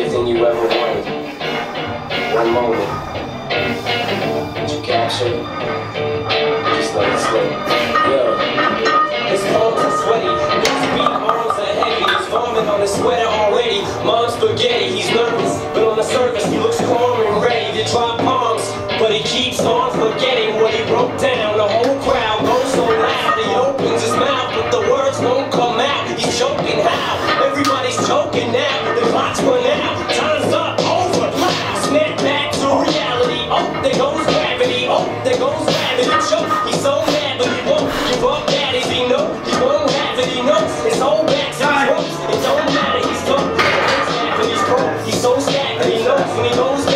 everything you ever wanted. One moment that you capture, just let it slip. Yo, his palms are sweaty, his beat arms are heavy, he's vomit on his sweater already. Mom's spaghetti, he's nervous, but on the surface he looks calm and ready to drop bombs, but he keeps on forgetting what he broke down. Oh, there goes gravity. Oh, there goes gravity. Choke. He's so mad, but he won't give up. That is he know. He won't have it. He knows his whole back to his. It don't matter. He's He's gone. He's so stagnant. He knows when he knows.